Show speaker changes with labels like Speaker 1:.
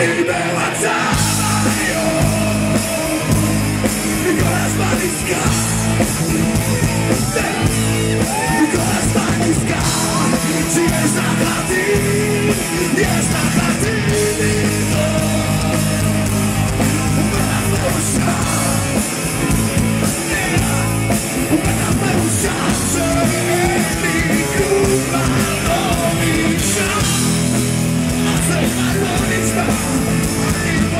Speaker 1: baby.